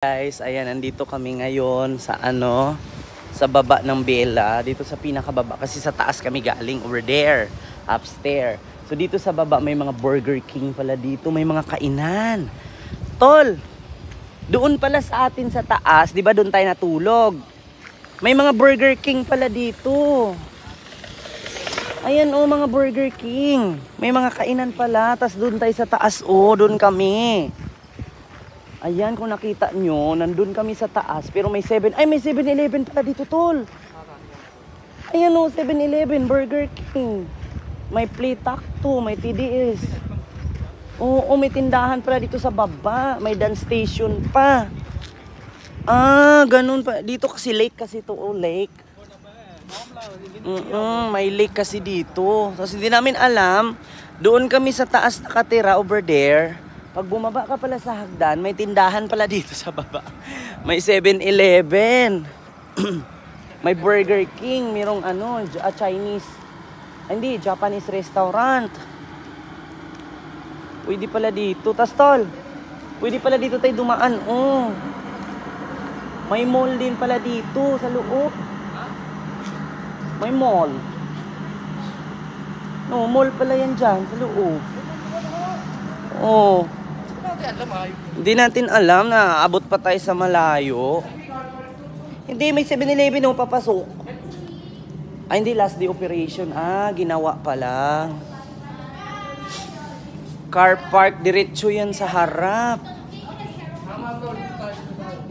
Guys, ayan, nandito kami ngayon sa ano, sa baba ng Bella, dito sa pinakababa. Kasi sa taas kami galing, over there, upstairs. So dito sa baba, may mga Burger King pala dito, may mga kainan. Tol, doon pala sa atin sa taas, di ba doon tayo natulog? May mga Burger King pala dito. Ayan oh, mga Burger King. May mga kainan pala, tas doon tayo sa taas oh, doon kami. Ayan, kung nakita nyo, nandun kami sa taas, pero may 7, ay may 7-Eleven pala dito, tol. Ayan o, 7-Eleven, Burger King. May Play Takto, may TDS. Oo, may tindahan pala dito sa baba. May dance station pa. Ah, ganun pa. Dito kasi lake kasi to, oh, lake. Mm may lake kasi dito. Tapos hindi namin alam, doon kami sa taas nakatira over there. Pag bumaba ka pala sa hagdan, may tindahan pala dito sa baba. May 7-Eleven. may Burger King, mayroong ano, a Chinese, ah, hindi, Japanese restaurant. Pwede pala dito. Tas tol, pwede pala dito tayo dumaan. Oh. May mall din pala dito sa loob. May mall. No, mall pala yan dyan sa loob. Oh. Hindi natin alam na abot pa tayo sa malayo. Hindi, may 7-Eleven o papasok. Ay, hindi, last day operation. Ah, ginawa pa lang. Car park, diretso yan sa harap.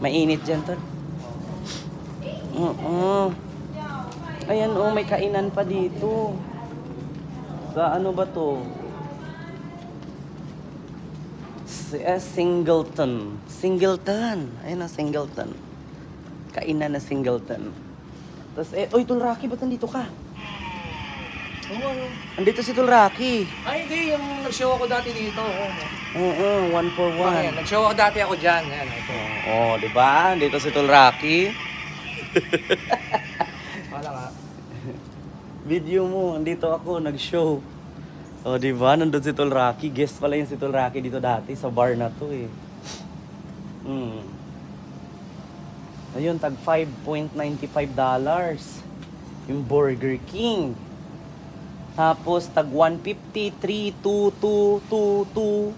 Mainit dyan, tol. Oo. Ayan, oh, may kainan pa dito. Sa ano ba to? Eh, Singleton. Singleton. Ayun na, Singleton. Kainan na Singleton. Tapos, eh, oy, Tulraki, ba't nandito ka? Oo, ano? Andito si Tulraki. Ay, hindi. Yung nag-show ako dati dito. Oo. Oo, one for Ayan, one. nag-show ako dati ako dyan. Ayan, ito. Oo, oh, di ba? Andito si Tulraki. Wala nga. Video mo, andito ako, nag-show. O, oh, di ba? Nandun si Tulraki. Guest pala yung si Tulraki dito dati sa bar na to eh. Hmm. Ayun, tag 5.95 dollars. Yung Burger King. Tapos, tag 150, 3, 2, 2, 2,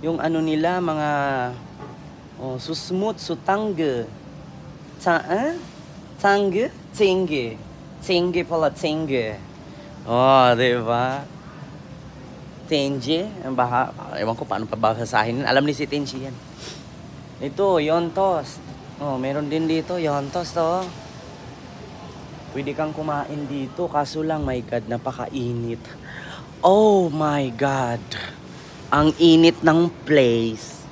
2. Yung ano nila, mga oh, susmut, sutangge. Ta ah? Tangge? Tsinge. Tsinge pala, tsinge. Oh, di ba? Tenji, ang baha, ewan ko paano pa basahin. Alam ni si Tenji yan. Ito, Yontos. Oh, meron din dito, Yontos to. Pwede kang kumain dito, kaso lang, my God, napakainit. Oh my God. Ang init ng place.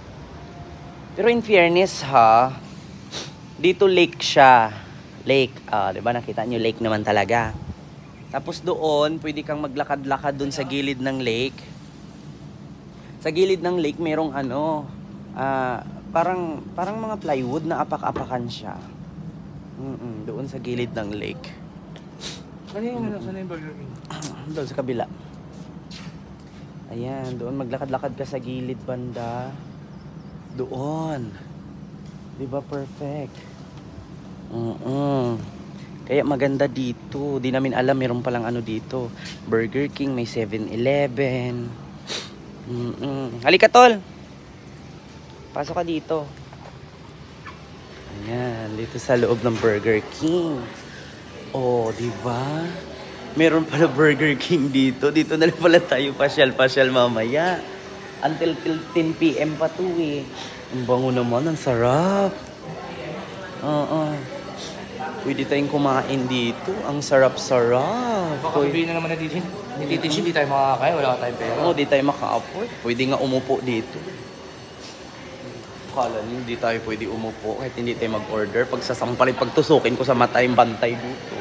Pero in fairness ha, dito lake siya. Lake, ah, 'di ba nakita niyo lake naman talaga. Tapos doon, pwede kang maglakad-lakad doon sa gilid ng lake. Sa gilid ng lake, merong ano, ah, parang parang mga plywood na apak-apakan siya. Mm doon sa gilid ng lake. Ano yung ano? Sana yung Burger King? doon sa kabila. Ayan, doon maglakad-lakad ka sa gilid banda. Doon. 'Di ba perfect? Oo. Kaya maganda dito. Di namin alam meron palang ano dito. Burger King, may 7-Eleven. Mm-mm. Halika tol. Pasok ka dito. Ayan, dito sa loob ng Burger King. Oh, di ba? Meron pala Burger King dito. Dito na lang pala tayo pasyal-pasyal mamaya. Until till 10 p.m. pa to eh. Ang bango naman, ang sarap. Oo. Pwede tayong kumain dito. Ang sarap-sarap. Baka sabihin na naman na dito. Hindi dito, hindi tayo makakaya. Wala ka tayong pera. Oo, di tayo maka-afford. Pwede nga umupo dito. Kala niyo, hindi tayo pwede umupo kahit hindi tayo mag-order. Pag sasampalin, pagtusukin ko sa mata yung bantay dito.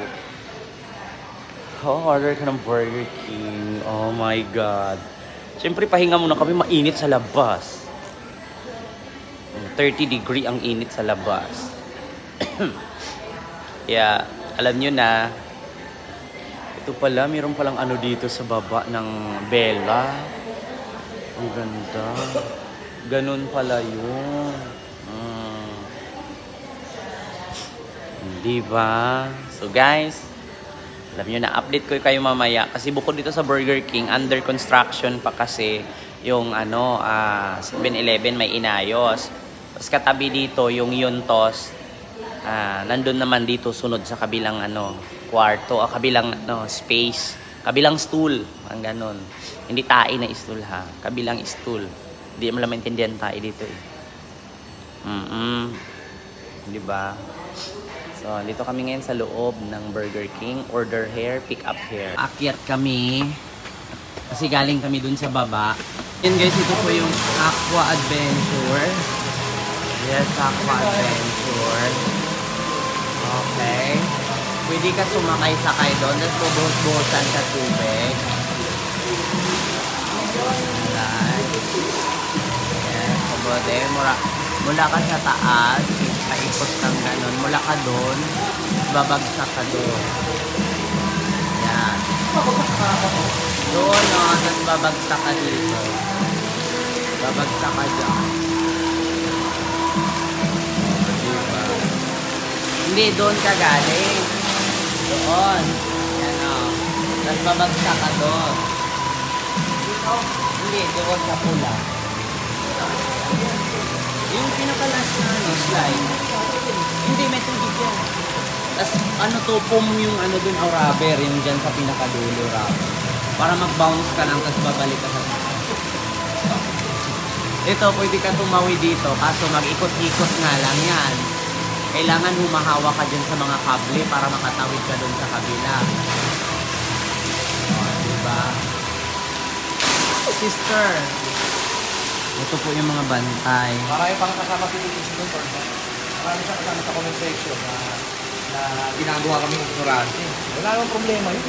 Oh, order ka ng Burger King. Oh my God. Siyempre, pahinga muna kami. Mainit sa labas. 30 degree ang init sa labas. Kaya, alam nyo na, ito pala, mayroon palang ano dito sa baba ng Bella. Ang ganda. Ganun pala yun. Ah. Di? So guys, alam nyo na, update ko kayo mamaya. Kasi bukod dito sa Burger King, under construction pa kasi yung ano, ah, 7-Eleven may inayos. Tapos katabi dito, yung Yuntos, ah, nandun naman dito sunod sa kabilang ano, kwarto, o kabilang ano, space, kabilang stool, ang ganon. Hindi tae na stool ha, kabilang stool. Hindi mo lang maintindihan tayo dito eh. Mm-mm. Di ba? So, dito kami ngayon sa loob ng Burger King. Order hair, pick up hair. Akyat kami. Kasi galing kami dun sa baba. Yan guys, ito po yung Aqua Adventure. Yes, Aqua Adventure. Okay. Pwede ka sumakay-sakay doon. Tapos bubuhos-buhosan sa tubig. Yes, kabote. Mura, mula ka sa taas, paikot kang ganun. Mula ka doon, babagsak ka doon. Yan. Doon, no, tapos babagsak ka dito. Babagsak ka dyan. Hindi, doon ka galing. Doon. Yan, o. Tapos babagsak ka doon. Hindi, doon sa pula. Yung pinakalas na ano, slide. Hindi, may tubig yan. Tapos ano to, foam yung ano dun, oh, rubber, yung dyan sa pinakadulo, rubber. Para mag-bounce ka lang, tapos babalik ka sa Ito, pwede ka tumawi dito, kaso mag-ikot-ikot nga lang yan. Kailangan humahawa ka dyan sa mga kable para makatawid ka dun sa kabila. Oh, diba? Sister! Ito po yung mga bantay. Marami pang kasama si Luis doon, Tol. Marami siya kasama sa comment section na, na ginagawa kami ignorante. Wala namang problema yun.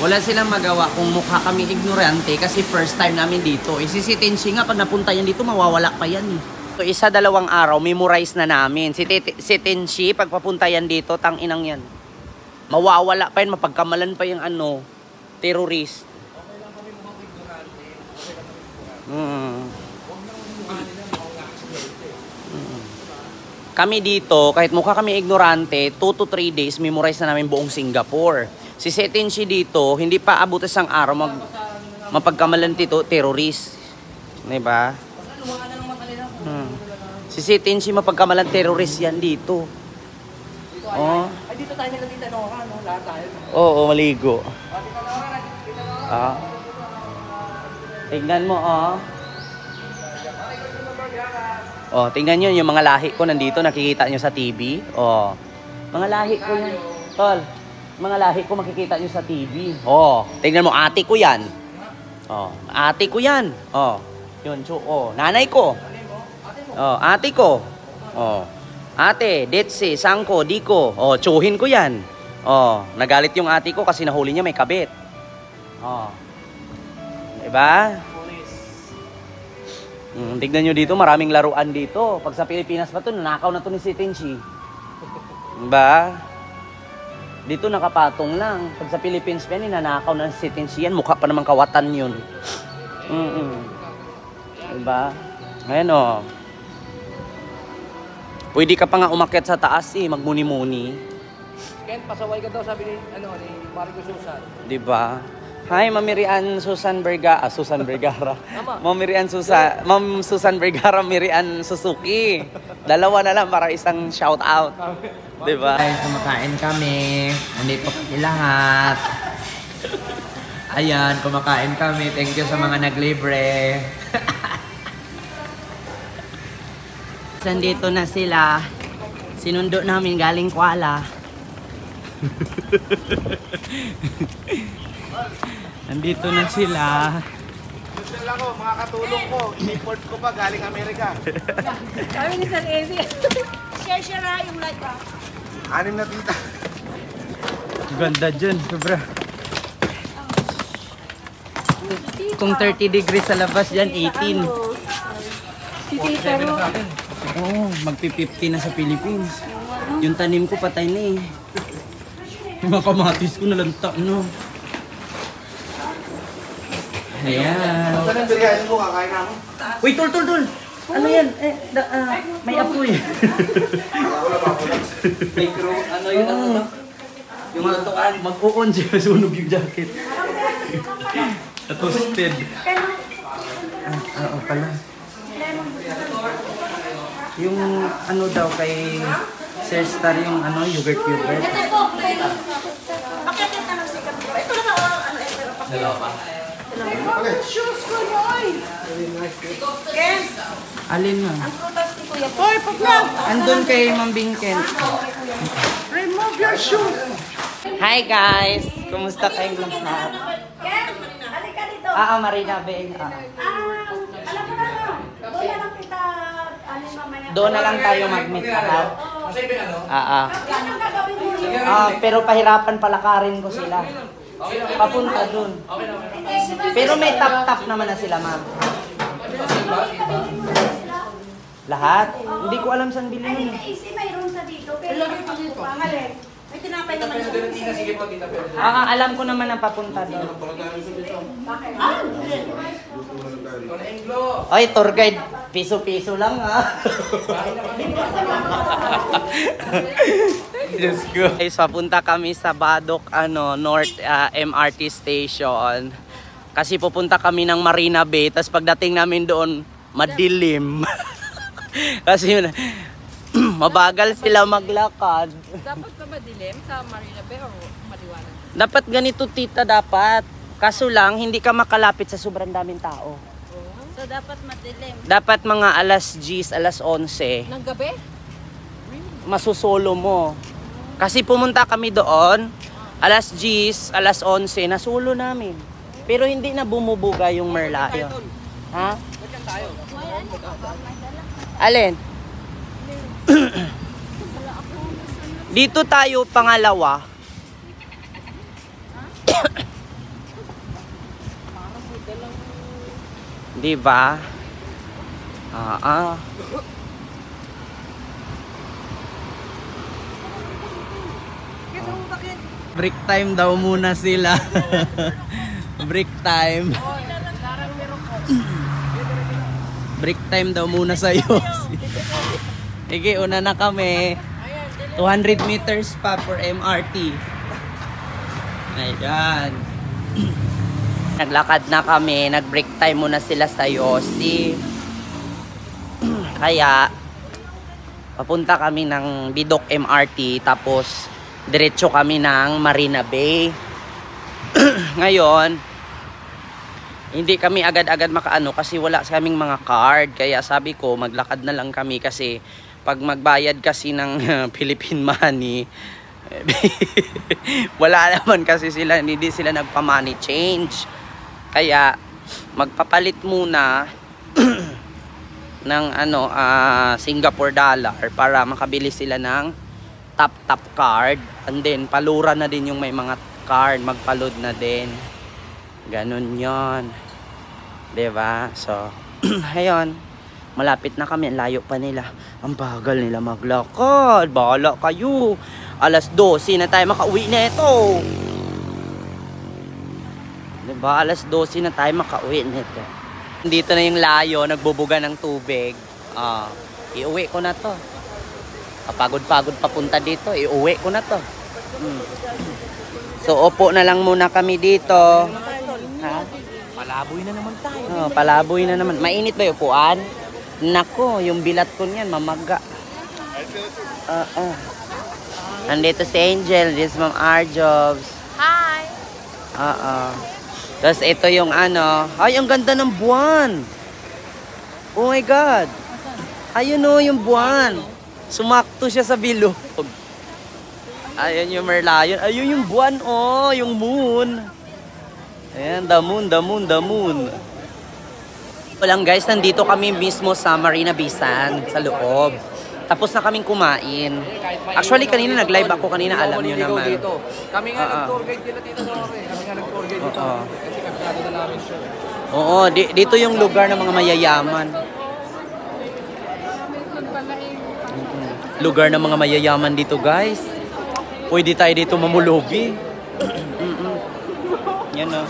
Wala silang magawa kung mukha kami ignorante kasi first time namin dito. Eh, si Tenshi nga, pag napunta yan dito, mawawala pa yan eh. So, isa dalawang araw, memorize na namin. Si, si Tenshi, pag papunta yan dito, tang inang yan. Mawawala pa yan, mapagkamalan pa yung ano, terrorist. Mm. Mm. Kami dito, kahit mukha kami ignorante, 2 to 3 days, memorize na namin buong Singapore. Si Setenshi dito, hindi pa abot isang araw mag, mapagkamalan dito, terrorist. Di ba? Si Setenshi mapagkamalan terrorist yan dito. Oh. Ay, dito tayo nila dito, no? Ano, lahat tayo. Oo, maligo. Ah. Tingnan mo, oh. Oh, tingnan nyo yung mga lahi ko nandito, nakikita nyo sa TV. Oh. Mga lahi ko yan. Tol, mga lahi ko makikita nyo sa TV. Oh, tingnan mo, ate ko yan. Oh, ate ko yan. Oh, yun, chu, oh, nanay ko. Oh, ate ko. Oh, ate, Detsi, Sangko, Diko. Oh, chuhin ko yan. Oh, nagalit yung ate ko kasi nahuli niya may kabit. Oh. Diba? Mm, tignan nyo dito, maraming laruan dito. Pag sa Pilipinas pa to, nanakaw na to ni si Tenchi. Diba? Dito nakapatong lang. Pag sa Philippines pa yan, nanakaw na si Tenchi yan. Mukha pa naman kawatan yun. Mm-mm. Diba? Ayan o. Pwede ka pa nga umakyat sa taas eh, magmuni-muni. Ken, pasaway ka daw, sabi ni, ano, ni Marco Susan. Di ba? Hi, Mamirian Susan Vergara. Ah, Susan Vergara. Mamirian Susan, Ma'am Susan Vergara, Mirian Suzuki. Dalawa na lang para isang shout out. Di ba? Guys, kumakain kami. Nandito kami lahat. Ayan, kumakain kami. Thank you sa mga naglibre. Nandito na sila. Sinundo namin galing Kuala. Nandito na sila. Gusto lang ko, mga katulong ko, import ko pa galing Amerika. Sabi ni Sir Eddie, share share na yung light ba? Anim na tita. Ganda dyan, sobra. Kung 30 degrees sa labas dyan, 18. Si Tita Ro. Oo, oh, magpi-50 na sa Philippines. Yung tanim ko patay na eh. Yung mga kamatis ko nalantak, no? Ayan. Saan ang bigayan ko, kakain ako? Uy, tol, tol, tol! Ano yan? Eh, da, ah, may apoy. crew, ano yun? Ano, yung mga tukan, mag-uon siya, sunog yung jacket. Toasted. Ah, oo pala. Yung ano daw kay Sir Star yung ano, yogurt yogurt. Ito po, Bakit kita ng sikat ko? Ito na ba? Ano, eh, pero pakita. Dalawa. Shoes ko yun! Ken, Alin na? ang prutas ni Kuya. Hoy, pag lang! Andun kay Ma'am Bingken. Remove your shoes! Hi guys! Kumusta kayong lahat? Ken, halika dito. Ah, ah, Marina Bay. Ah. Ah, alam mo na na lang kita, ano mamaya. Doon na lang tayo mag-meet lahat. Kasi may ano? Ah, ah. Yun. Ah, pero pahirapan palakarin ko sila. Papunta dun. Pero may tap-tap naman na sila, ma'am. Lahat? Hindi ko alam saan bilhin Ay, yun. hindi ka easy, mayroon sa dito. Pero ito dito. May tinapay naman Tina, sige po, Tita, pero Ah, ah, alam ko naman ang papunta doon. Ah, Ito na Englo. Ay, tour guide. Piso-piso lang, ah. Diyos ko. Guys, papunta kami sa Badok, ano, North ah, MRT Station. Kasi pupunta kami ng Marina Bay, tapos pagdating namin doon, madilim. Kasi yun, mabagal sila maglakad. Dapat ba madilim sa Marina Bay or maliwanag? Dapat ganito, tita, dapat. Kaso lang, hindi ka makalapit sa sobrang daming tao. So dapat madilim. Dapat mga alas 10, alas 11, Nang gabi? masusolo mo. Kasi pumunta kami doon, alas 10, alas 11, nasulo namin. Pero hindi na bumubuga yung merlayo. Ha? Alin? Dito tayo pangalawa. Di ba? Ah, ah. Break time daw muna sila. Break time. Break time daw muna sa'yo. Sige, una na kami. 200 meters pa for MRT. Ayan. Naglakad na kami. Nag-break time muna sila sa Yossi. Kaya, papunta kami ng Bidok MRT. Tapos, diretso kami ng Marina Bay. Ngayon, hindi kami agad-agad makaano kasi wala sa kaming mga card. Kaya sabi ko, maglakad na lang kami kasi pag magbayad kasi ng Philippine money, wala naman kasi sila, hindi sila nagpa-money change. Kaya, magpapalit muna ng ano, ah, Singapore dollar para makabili sila ng tap-tap card. And then, palura na din yung may mga card, magpaload na din. Ganun yon 'Di ba So, ayun. Malapit na kami. Layo pa nila. Ang bagal nila maglakad. Bahala kayo. Alas 12 na tayo makauwi na ito. 'Di ba Alas 12 na tayo makauwi nito. Dito na yung layo. Nagbubuga ng tubig. Ah, iuwi ko na to. Kapagod-pagod papunta dito. Iuwi ko na to. Mm. So, upo na lang muna kami dito. Ha? Palaboy na naman tayo. Oh, palaboy na naman. Mainit ba yung upuan? Nako, yung bilat ko niyan, mamaga. Ah, ah. Andito si Angel, this is Ma'am Arjobs. Hi! Ah, ah. Tapos ito yung ano, ay, ang ganda ng buwan. Oh my God. Ayun o, yung buwan. Sumakto siya sa bilog. Ayun yung merlion. Ayun yung buwan, oh, yung moon. Ayan, the moon, the moon, the moon. Walang guys, nandito kami mismo sa Marina Bay Sands, sa loob. Tapos na kaming kumain. Actually, kanina nag-live ako kanina, alam niyo Maniligaw naman. Dito. Kami nga Ah, ah. nag-tour guide dito Nore. Kami nga nag-tour guide dito. Kasi kapitado na namin siya. Oo, di- dito yung lugar ng mga mayayaman. Mm-mm. Lugar ng mga mayayaman dito, guys. Pwede tayo dito mamulugi. Yan o.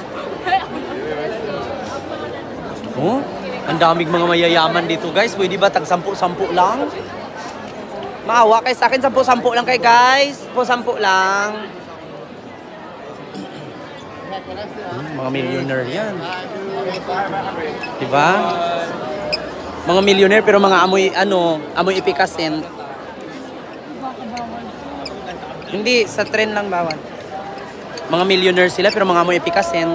Oh. Ang daming mga mayayaman dito guys. Pwede ba tag sampu-sampu lang? Maawa kay sa akin, sampu-sampu lang kay guys. Sampu-sampu lang. Hmm, mga millionaire yan. Diba? Mga millionaire pero mga amoy, ano, amoy ipikasin. Hindi, sa trend lang bawal. Mga millionaire sila pero mga amoy ipikasin.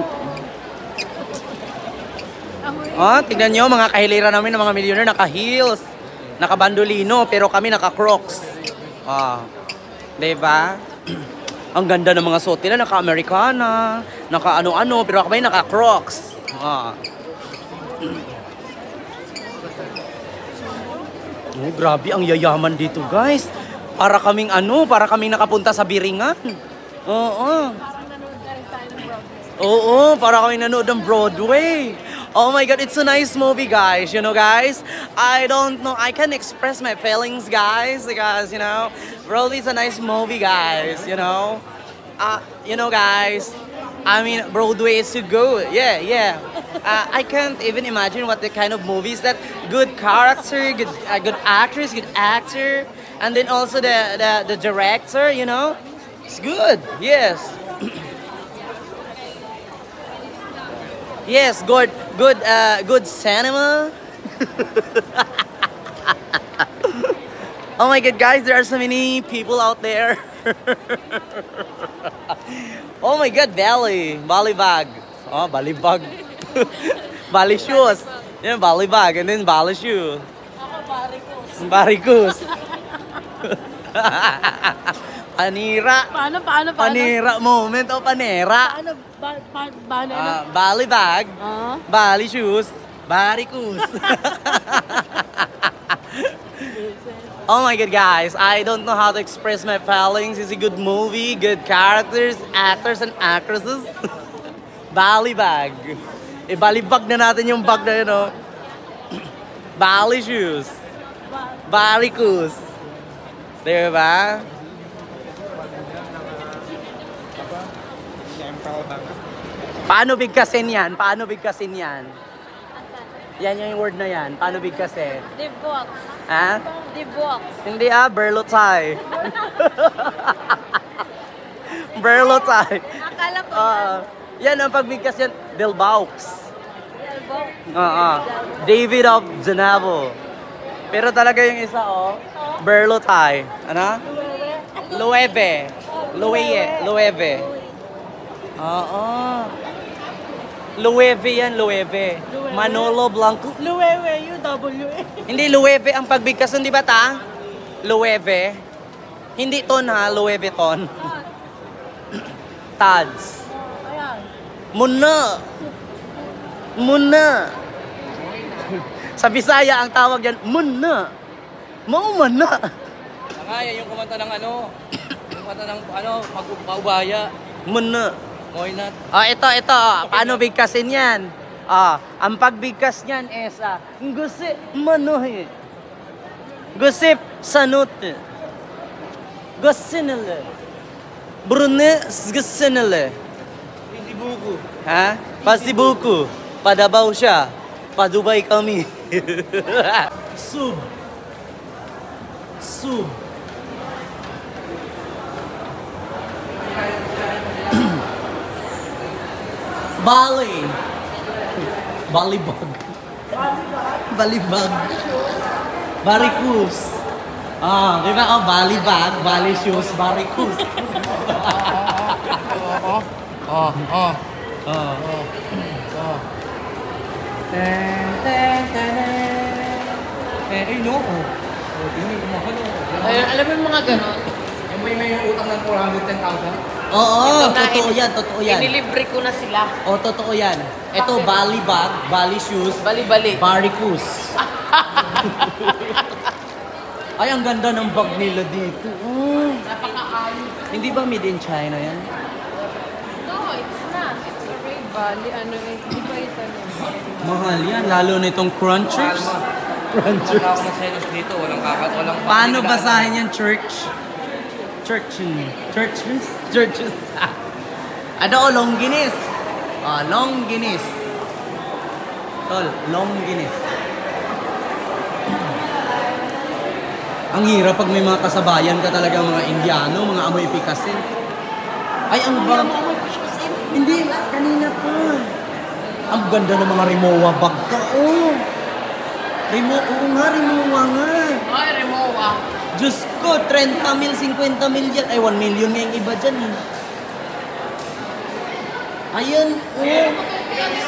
Oh, tignan nyo, mga kahilera namin ng mga millionaire, naka-heels, naka-bandolino, pero kami naka-crocs. Ah, diba? Ang ganda ng mga suot nila, naka-Americana, naka-ano-ano, pero kami naka-crocs. Ah. Oh, grabe, ang yayaman dito, guys. Para kaming ano, para kaming nakapunta sa Biringan. Oo. Oo, para kami nanood ng Broadway. Oh my God, it's a nice movie, guys. You know, guys, I don't know, I can express my feelings, guys, because, you know, Broadway is a nice movie, guys, you know. Uh, you know, guys, I mean, Broadway is so good. Yeah, yeah. Uh, I can't even imagine what the kind of movies that good character, good, uh, good actress, good actor, and then also the, the, the director, you know. It's good, yes. Yes, good, good, uh, good cinema. oh my god, guys, there are so many people out there. oh my god, Bali, Bali bag. Oh, Bali bag. Bali shoes. Yeah, Bali bag and then Bali shoe. Barikus. panira. Paano, paano, paano? Panira moment o panera. Paano, ba, ba, paano, ano? Ah, Bali bag. Ah? Bali shoes, Barikus. oh my god, guys, I don't know how to express my feelings. It's a good movie, good characters, actors and actresses. Bali bag. Eh, bali bag na natin yung bag na yun, oh. Bali shoes. Barikus. Diba? Paano bigkasin yan? Paano bigkasin yan? Yan yung word na yan. Paano bigkasin? Divox. Ha? Divox. Hindi ah, berlotay. berlotay. Akala ko Ah, yan ang pagbigkas yan. Delbaux. Divox. Oo. David of Zanavo. Pero talaga yung isa, oh. Berlotay. Ano? Lueve. Lueve. Lueve. Oo. Lueve yan, Lueve. Manolo Blanco. Luwewe, U-W-E. Hindi, Lueve ang pagbigkas nun, di ba ta? Lueve. Hindi ton ha, Lueve ton. Tads. Muna. Muna. Sa Bisaya ang tawag yan, muna. Maumana. Kaya yung kumanta ng ano, yung kumanta ng ano, pag-paubaya. Muna. Moy not. Ah, ito, ito. ah. Paano bigkasin yan? Ah, ang pagbigkas niyan is ah, gusi manohi. Gusip sanut. Gusinele. Brune gusinele. Buko. Ha? Pasibuku. Padabaw siya. Padubay kami. Sub. Sub. Bali. Balibag. Balibag. Barikus. Ah, di ba? Oh, balibag, bali shoes, barikus. Oo. Oh, oh. Ah. Oh. Ten, ten, ten, ten. Eh, ay no. Oh, oh tingnan mo mahal. oh. Ay, alam mo yung mga ganon? Eh, may may utang ng 410,000. Oo, Ito na, totoo in- yan, totoo yan. Inilibre ko na sila. Oh, totoo yan. Ito, Bali bag, Bali shoes, Bali-bali. Baricus. Ay, ang ganda ng bag nila dito. Oh. Napaka-ayos. Hindi ba made in China yan? No, it's not. It's a Ray Valley. Ano eh, di ba ito? Mahal yan, lalo na itong crunchers. Crunchers. Wala akong selos dito, walang kakat, walang Paano basahin yan, church? Churchy. Churches? Churches. ano o Longginis? Uh, ah, Longginis. Tol, long Longginis. Ang hirap pag may mga kasabayan ka talaga mga Indiano, mga amoy pikasin. Ay, ang ba... Hindi, kanina pa. Ang ganda ng mga Rimowa bag ka, oh. Rimo, oo nga, Rimowa nga. Ay, Rimowa. Diyos ko, 30 mil, 50 mil yan. Ay, 1 million nga yung iba dyan eh. Ayun, oh.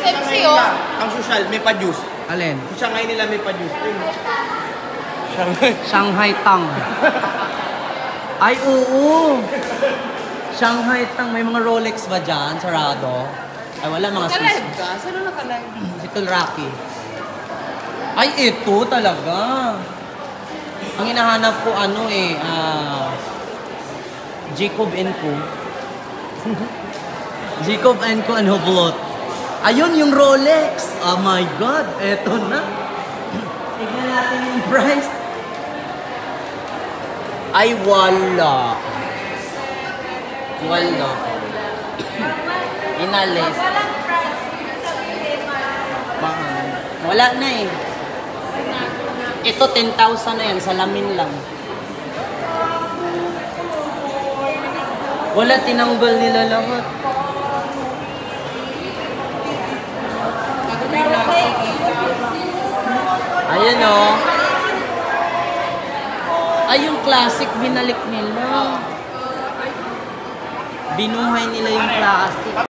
Sexy, oh. Ang social, may pa-juice. Alin? Sa Shanghai nila may pa-juice. Yun. Shanghai Tang. Ay, oo. Shanghai Tang. May mga Rolex ba dyan? Sarado? Ay, wala mga Swiss. Nakalive ka? Saan nakalive? Little Rocky. Ay, ito talaga. Ang hinahanap ko, ano eh, ah... Jacob Co. Jacob Co and Hublot. Ayun, yung Rolex. Oh my God, eto na. Tignan natin yung price. Ay, wala. Wala. Inalis. Mahal. Wala na eh. Ito 10,000 na yan, salamin lang. Wala, tinanggal nila lahat. Ayan o. Oh. Ay, yung classic binalik nila. Binuhay nila yung classic.